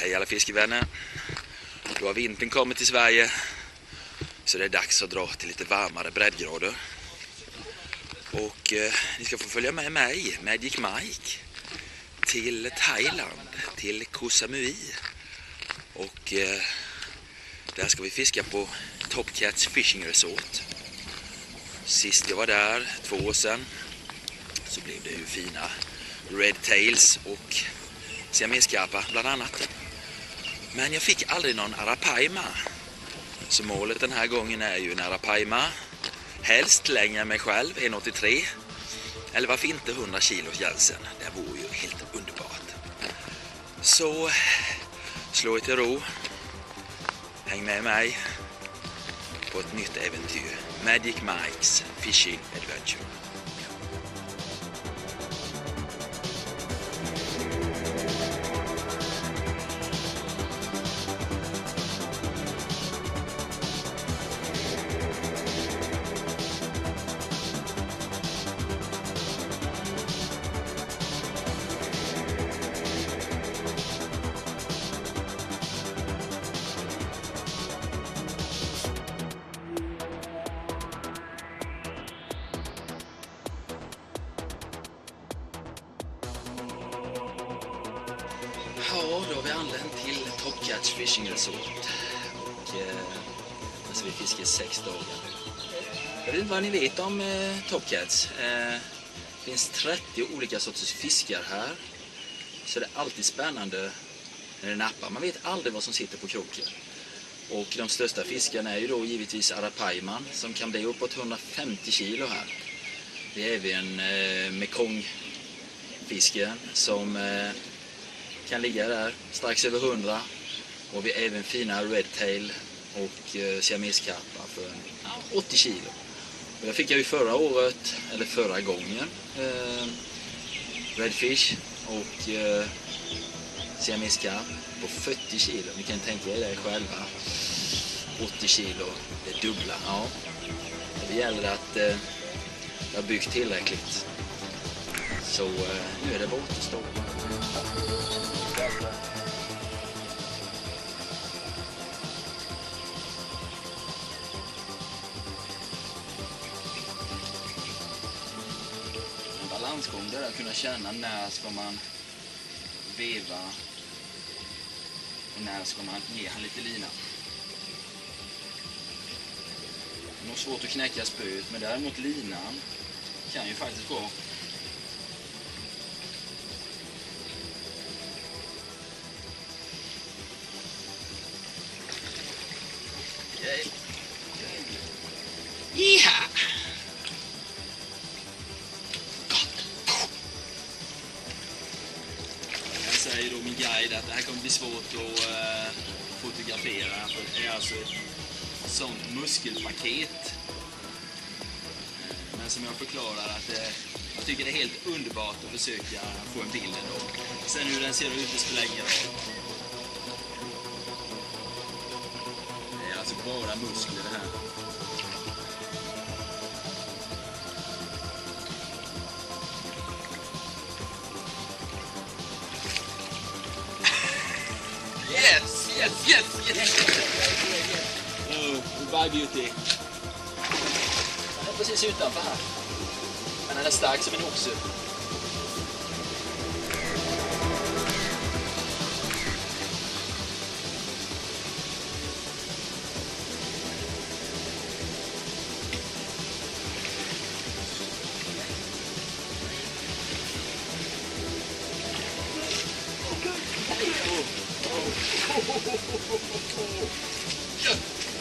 Hej alla fiskevänner! Då har vintern kommit till Sverige så det är dags att dra till lite varmare breddgrader. Och eh, ni ska få följa med mig, Magic Mike, till Thailand, till Koh Samui. Och eh, där ska vi fiska på Top Cats Fishing Resort. Sist jag var där, två år sedan, så blev det ju fina Red Tails och siameskarpa bland annat. Men jag fick aldrig någon arapaima. Så målet den här gången är ju en arapaima. Helst längre än mig själv, 1,83. Eller varför inte 100 kilo Jensen? Det vore ju helt underbart. Så slå er till ro. Häng med mig på ett nytt äventyr. Magic Mikes Fishing Adventure. Ja, har anlänt till Top Catch Fishing Resort. Och eh, alltså ska vi fiska i sex dagar nu. Jag vet inte vad ni vet om eh, Top Cats. Eh, det finns 30 olika sorters fiskar här. Så det är alltid spännande när det nappar. Man vet aldrig vad som sitter på kroken. Och de största fiskarna är ju då givetvis arapaiman som kan bli uppåt 150 kilo här. Det är även eh, mekongfisken som eh, kan ligga där strax över 100. Och vi har även fina redtail och eh, siameskarpar för 80 kilo. Och jag fick jag ju förra året, eller förra gången, eh, redfish och eh, siameskarp på 40 kilo. Ni kan tänka er det själva. 80 kilo, det dubbla. Ja. Det gäller att eh, jag har byggt tillräckligt. Så eh, nu är det bara återstå. Balansgång där att kunna känna när ska man veva och när ska man ge han lite lina. Det är nog svårt att knäcka spöet men däremot linan kan ju faktiskt gå säger då min guide att det här kommer bli svårt att eh, fotografera för det är alltså ett sånt muskelpaket. Eh, men som jag förklarar att eh, jag tycker det är helt underbart att försöka få en bild ändå. Sen hur den ser ut, det spelar ingen roll. Det är alltså bara muskler det här. Yes, yes, yes, yes! Oh, goodbye beauty. Den är precis utanför här. Men den är stark som en oxe.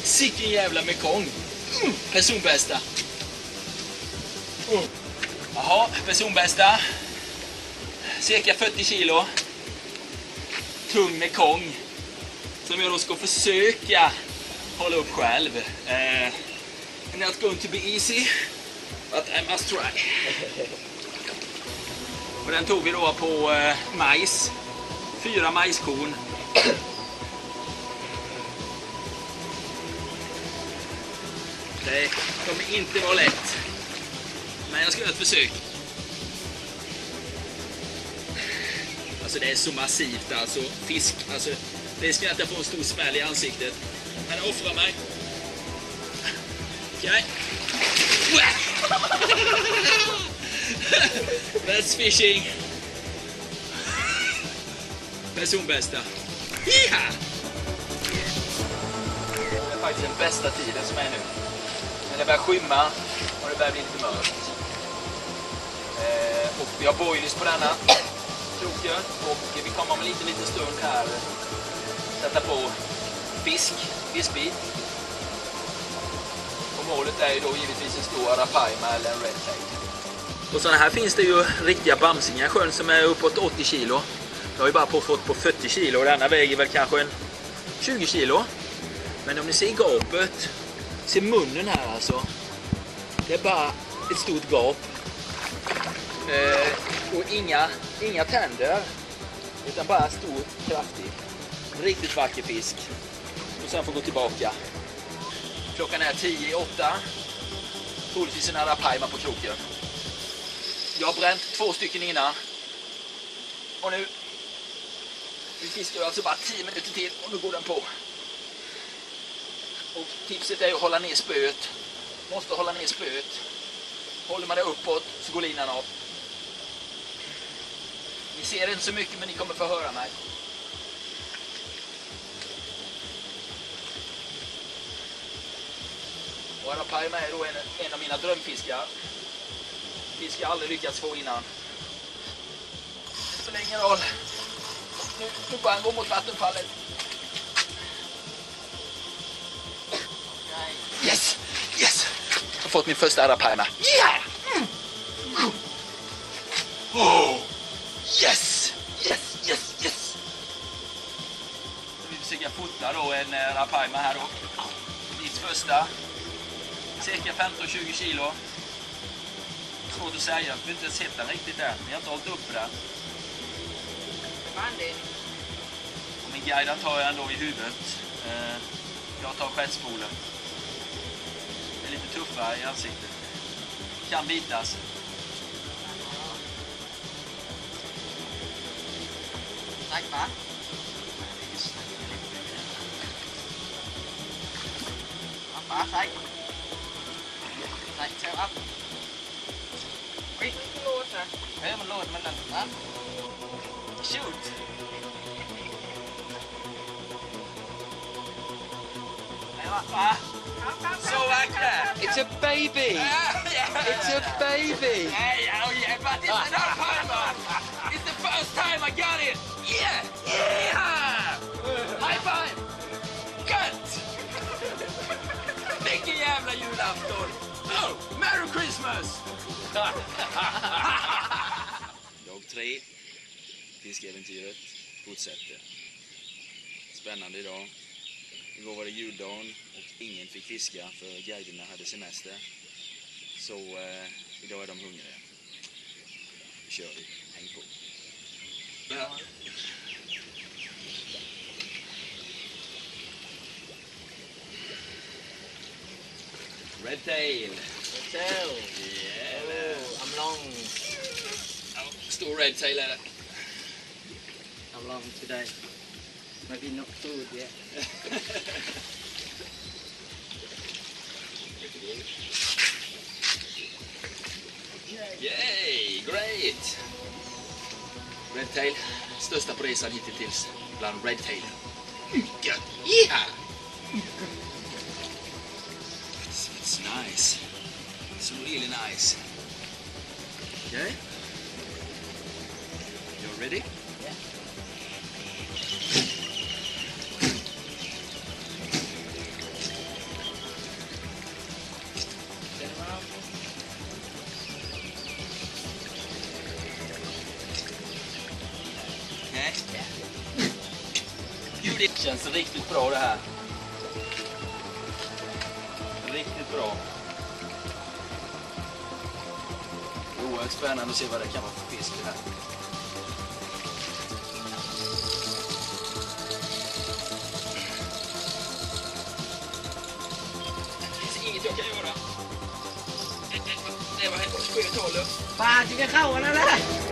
Sicken jävla mekong. Mm, personbästa. Mm. Jaha, personbästa. Cirka 40 kilo. Tung mekong. Som jag då ska försöka hålla upp själv. Eh, not going to be easy. But I must try. Och den tog vi då på eh, majs. Fyra majskorn. Det kommer inte vara lätt. Men jag ska göra ett försök. Alltså det är så massivt alltså. Fisk, alltså. Risken är att jag får en stor smäll i ansiktet. Men jag offrar mig. Okej. That's fishing. Personbästa. Yeah! Det är faktiskt den bästa tiden som är nu. Det börjar skymma och det börjar bli lite mörkt. Eh, och vi har boilies på denna kroken och vi kommer om en liten, liten stund här sätta på fisk, fiskbit. Och målet är ju då givetvis en stor arapaima eller en red tail. Och sådana här finns det ju riktiga bamsingar i sjön som är uppåt 80 kilo. Jag har ju bara på fått på 40 kilo och denna väger väl kanske en 20 kilo. Men om ni ser gapet, se munnen här alltså. Det är bara ett stort gap. Eh, och inga, inga tänder. Utan bara stor, kraftig. Riktigt vacker fisk. Och sen får gå tillbaka. Klockan är 10 i 8. Troligtvis en arapaima på kroken. Jag har bränt två stycken innan. Och nu vi fiskar alltså bara 10 minuter till och nu går den på. Och tipset är att hålla ner spöet. Måste hålla ner spöet. Håller man det uppåt så går linan av. Ni ser inte så mycket men ni kommer få höra mig. Och Arapaima är då en, en av mina drömfiskar. Fisk jag aldrig lyckats få innan. Det spelar ingen roll. Nu, nu bara han gå mot vattenfallet. Yes! Yes! Jag har fått min första arapaima. Yeah! Mm. Oh! Yes! Yes, yes, yes! Vi försöker fota då en arapaima här då. Mitt första. Cirka 15-20 kilo. Svårt att säga, jag har inte sett den riktigt än. Vi har inte hållit uppe den. Och min guide tar jag ändå i huvudet. Eh, Jag tar stjärtspolen. Tuffare i ansiktet. Kan bitas. Tack va? Apa, tack. Tack, toe up. Oj. Ja, men låt men den. Shoot! Ja, va? So like that! It's a baby! It's a baby! Hey, oh yeah, but it's an Alpine It's the first time I got it! Yeah! Yeah! High five! Gött! Vilken jävla julafton! Oh, Merry Christmas! Dag tre. Fiskeäventyret fortsätter. Spännande idag. Igår var det juldagen och ingen fick fiska för guiderna hade semester. Så eh, idag är de hungriga. Nu kör vi. Häng på. Ja. Red tail. Hotel. Yeah. Oh, I'm long. Ja, Stor red tail är det. I'm long today. Maybe not food yet. Yay, great! Red tail, största på resan hittills bland red tail. Gött! Yeah! It's, it's nice. It's really nice. Okay? You ready? Yeah. Det känns riktigt bra det här. Riktigt bra. Det är oerhört spännande att se vad det kan vara för fisk det här. Det finns inget jag kan göra. Det var helt skönt hållet. Fan, du kan sjå den där!